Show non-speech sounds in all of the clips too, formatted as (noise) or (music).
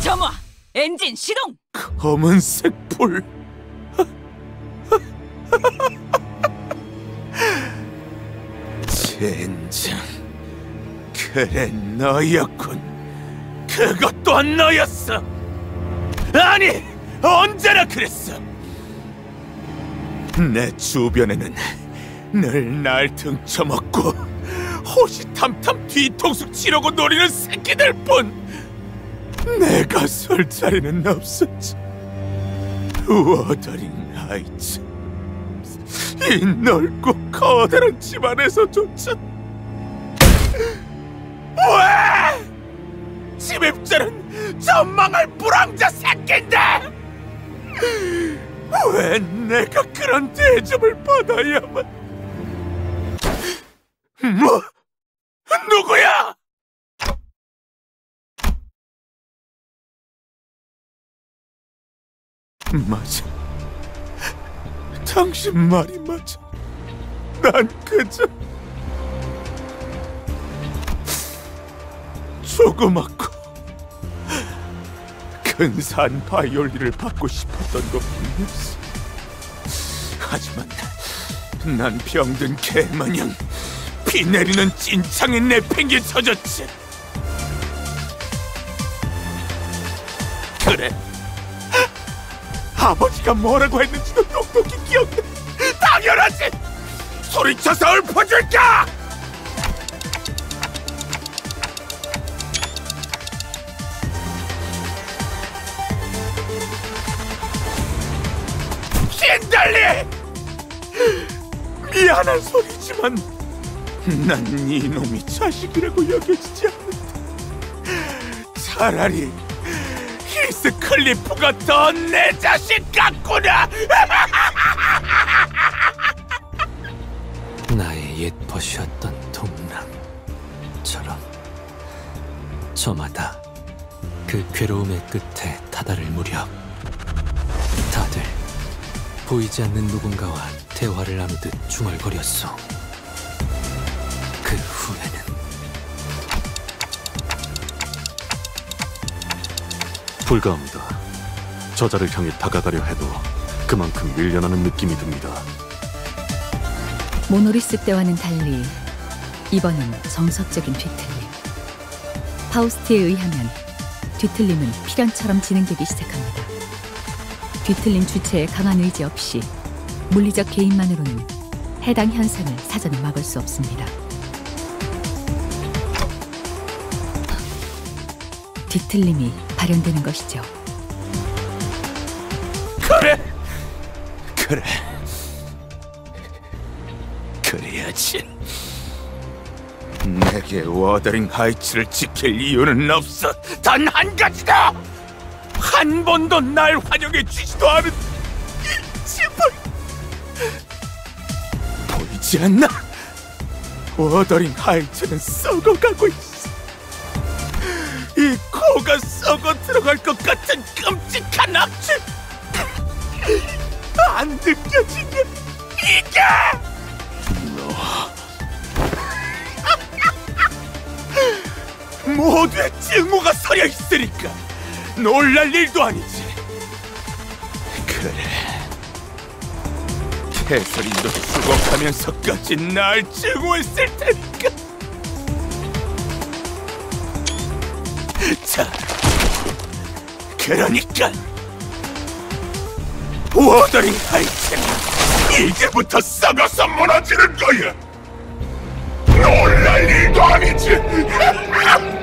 점화 엔진 시동 검은색 불. 젠장. 그래 너였군. 그것 또한 너였어. 아니 언제나 그랬어. 내 주변에는 늘 날 등쳐먹고 호시탐탐 뒤통수 치려고 노리는 새끼들 뿐. 내가 설 자리는 없었지. 워더링 하이츠. 이 넓고 커다란 집안에서조차 왜? 침입자는 전망할 불황자 새끼인데! 왜 내가 그런 대접을 받아야만? 뭐? 누구야 맞아 당신 말이 맞아 난 그저 조그맣고 근사한 바이올린을 받고 싶었던 것뿐이었어. 하지만 난 병든 개마냥 피 내리는 찐창에 내팽개 쳐졌지. 그래 아버지가 뭐라고 했는지도 똑똑히 기억해. 당연하지! 소리쳐서 읊어줄까? 신달리! 미안한 소리지만 난 이놈이 자식이라고 여겨지지 않는다. 차라리 히스 클리프가 더 내 자식 같구나 (laughs) 나의 옛 벗이었던 동랑처럼 저마다 그 괴로움의 끝에 다다를 무렵 다들 보이지 않는 누군가와 대화를 나누듯 중얼거렸소. 불가합니다. 저자를 향해 다가가려 해도 그만큼 밀려나는 느낌이 듭니다. 모노리스 때와는 달리 이번은 정석적인 뒤틀림. 파우스트에 의하면 뒤틀림은 필연처럼 진행되기 시작합니다. 뒤틀림 주체의 강한 의지 없이 물리적 개인만으로는 해당 현상을 사전에 막을 수 없습니다. 뒤틀림이 발현되는 것이죠. 그래! 그래. 그래야지. 내게 워더링 하이츠를 지킬 이유는 없어. 단 한 가지다! 한 번도 날 환영해 주지도 않은 이 집을! 보이지 않나? 워더링 하이츠는 썩어가고 있어 들어갈 것 같은 끔찍한 악취! 안 느껴지냐 이게 너. 모두의 증오가 서려 있으니까 놀랄 일도 아니지. 그래. 캐서린도 수고하면서까지 날 증오했을 테니까. 자 그러니까 워더링 하이트는 이제부터 썩어서 무너지는 거야. 놀랄 일도 아니지. (laughs)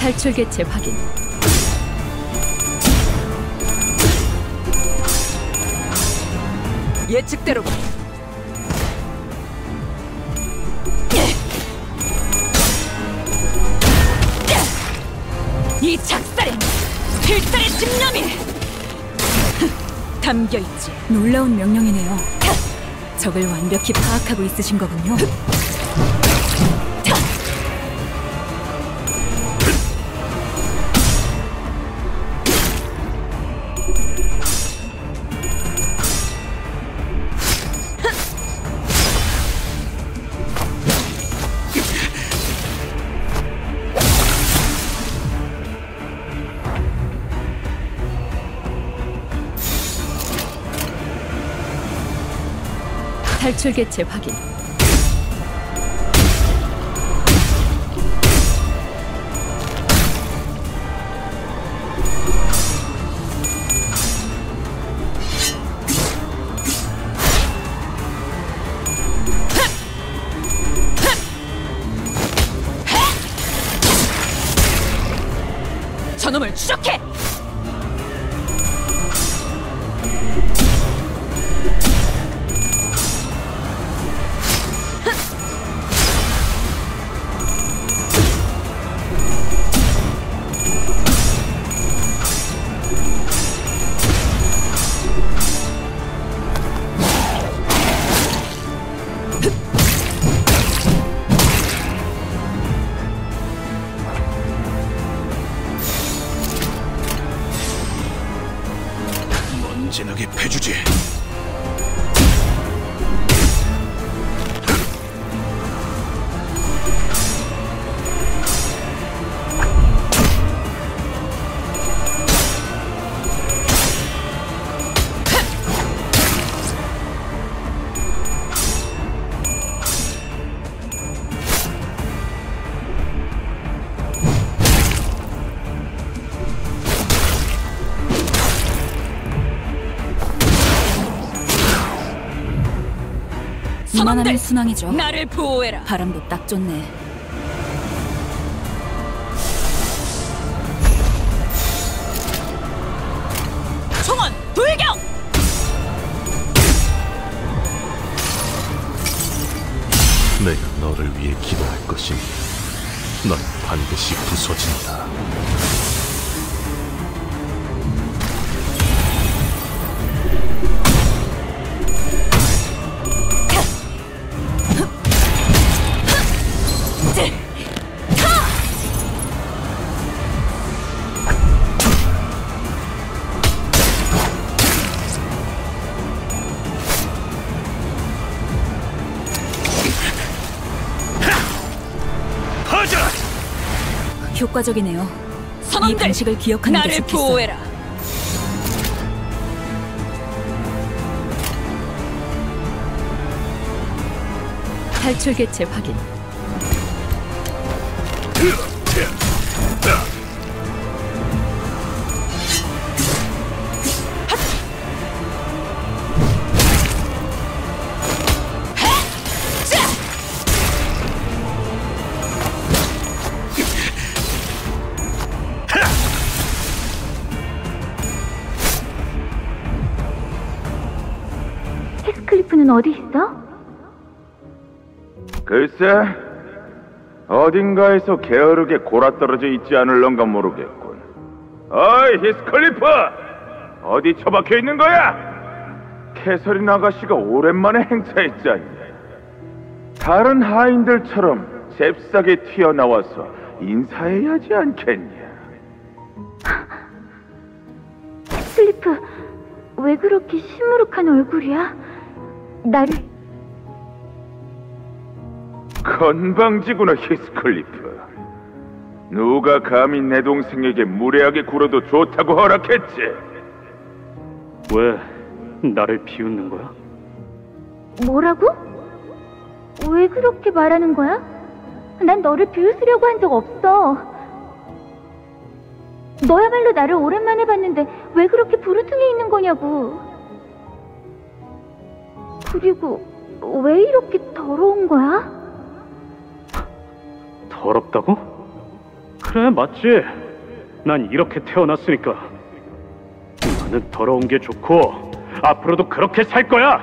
탈출 개체 확인. 예측대로 이 작살엔 필살의 집념이 담겨 있지. 놀라운 명령이네요. 적을 완벽히 파악하고 있으신 거군요. 출 개체 확인. 이만하면 선원들 순항이죠. 나를 보호해라. 바람도 딱 좋네. 총원 돌격. 내가 너를 위해 기도할 것이니 넌 반드시 부서진다. 효과적이네요. 이 선원들 방식을 기억하는 게 나를 좋겠어. 보호해라. 탈출 개체 확인. 히스클리프는 어디 있어? 글쎄, 어딘가에서 게으르게 골아떨어져 있지 않을런가 모르겠군. 어이, 히스클리프! 어디 처박혀 있는 거야? 캐서린 아가씨가 오랜만에 행차했지 않냐? 다른 하인들처럼 잽싸게 튀어나와서 인사해야 하지 않겠냐? (laughs) 히스클리프, 왜 그렇게 시무룩한 얼굴이야? 나를 건방지구나, 히스클리프. 누가 감히 내 동생에게 무례하게 굴어도 좋다고 허락했지? 왜 나를 비웃는 거야? 뭐라고? 왜 그렇게 말하는 거야? 난 너를 비웃으려고 한 적 없어. 너야말로 나를 오랜만에 봤는데 왜 그렇게 부르퉁해 있는 거냐고. 그리고 왜 이렇게 더러운 거야? 더럽다고? 그래, 맞지. 난 이렇게 태어났으니까. 나는 더러운 게 좋고 앞으로도 그렇게 살 거야.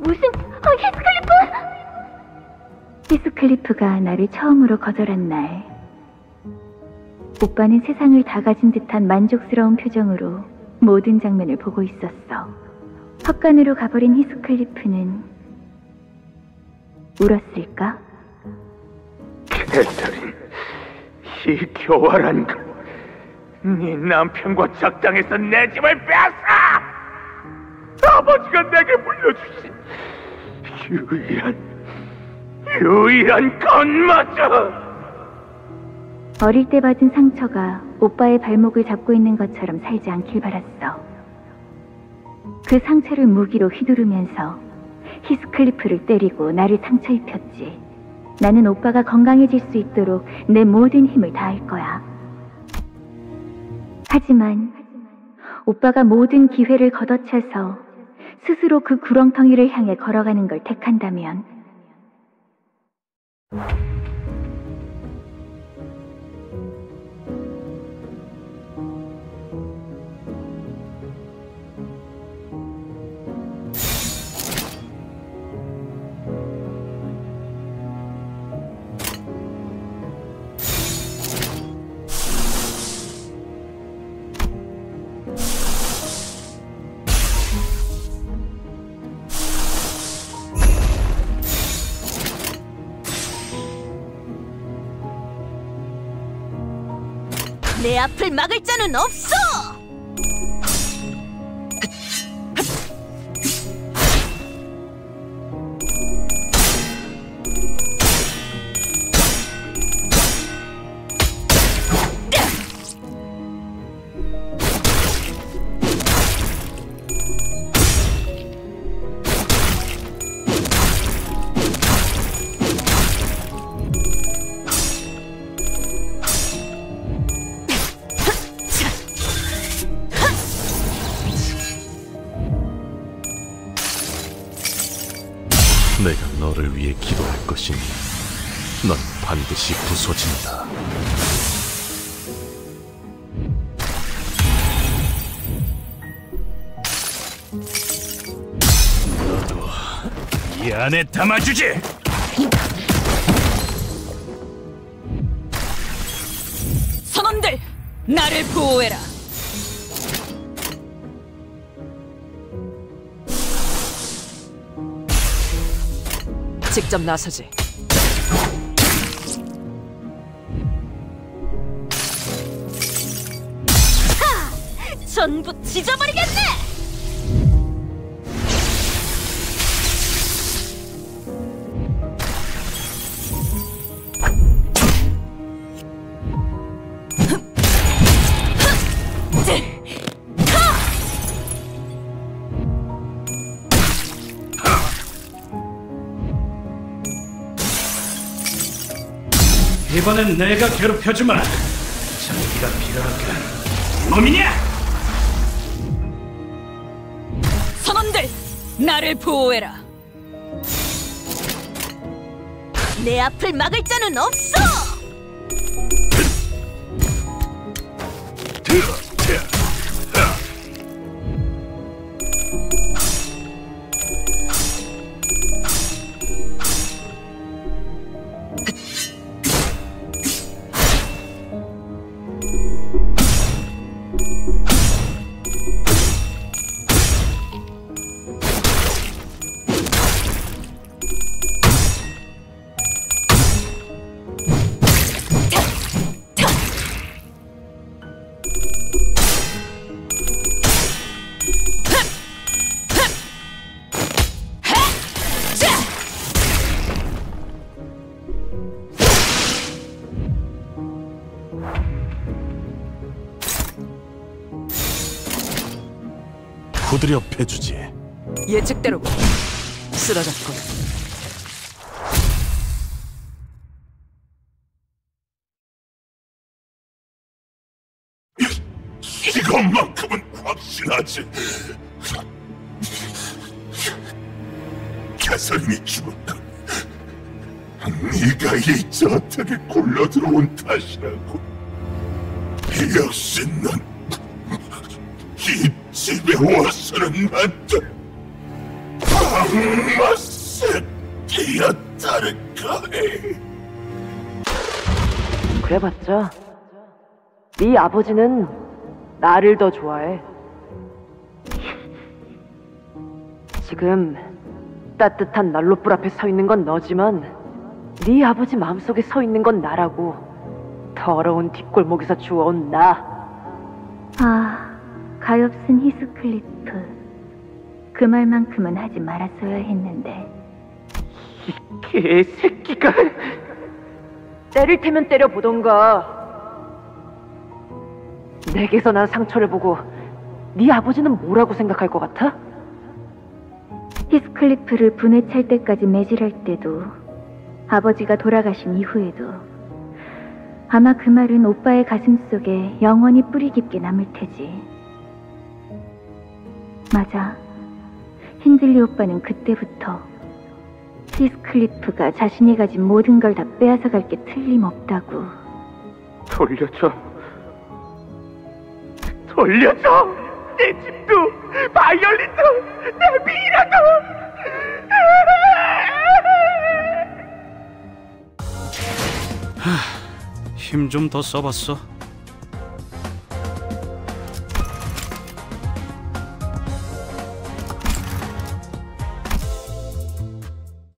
무슨 어, 히스클리프! 히스클리프가 나를 처음으로 거절한 날 오빠는 세상을 다 가진 듯한 만족스러운 표정으로 모든 장면을 보고 있었어. 헛간으로 가버린 히스클리프는 울었을까? 캐서린, 이 교활한 것, 네 남편과 작당에서 내 집을 빼앗아! 아버지가 내게 물려주신 유일한, 유일한 것마저! 어릴 때 받은 상처가 오빠의 발목을 잡고 있는 것처럼 살지 않길 바랐어. 그 상처를 무기로 휘두르면서 히스클리프를 때리고 나를 상처 입혔지. 나는 오빠가 건강해질 수 있도록 내 모든 힘을 다할 거야. 하지만 오빠가 모든 기회를 걷어차서 스스로 그 구렁텅이를 향해 걸어가는 걸 택한다면 내 앞을 막을 자는 없어! 내가 너를 위해 기도할 것이니 넌 반드시 부서진다. 이 안에 담아주지! 선원들, 나를 보호해라. 직접 나서지. 전부 찢어버리겠네! 이번엔 내가 괴롭혀주마. 장기가 필요한가? 놈이냐? 선원들, 나를 보호해라. 내 앞을 막을 자는 없어! 후드려 패주지. 예측대로 쓰러졌군. 이것만큼은 확신하지. 캐서린이 죽었다. 네가 이 저택에 굴러 들어온 탓이라고. 역시 넌이 집에 와서는 안돼. 악마 새끼였다는 거네. 그래봤자 네 아버지는 나를 더 좋아해. 지금 따뜻한 난로불 앞에 서 있는 건 너지만 네 아버지 마음속에 서 있는 건 나라고. 더러운 뒷골목에서 주워온 나. 아, 가엾은 히스클리프. 그 말만큼은 하지 말았어야 했는데. 개새끼가 때릴 테면 때려보던가 내게서 난 상처를 보고 네 아버지는 뭐라고 생각할 것 같아? 히스클리프를 분에 찰 때까지 매질할 때도 아버지가 돌아가신 이후에도 아마 그 말은 오빠의 가슴 속에 영원히 뿌리 깊게 남을 테지. 맞아. 힌들리 오빠는 그때부터 히스클리프가 자신이 가진 모든 걸 다 빼앗아갈 게 틀림없다고. 돌려줘. 돌려줘. 내 집도, 바이올린도, 내 미라도. 힘좀 더 써봤어.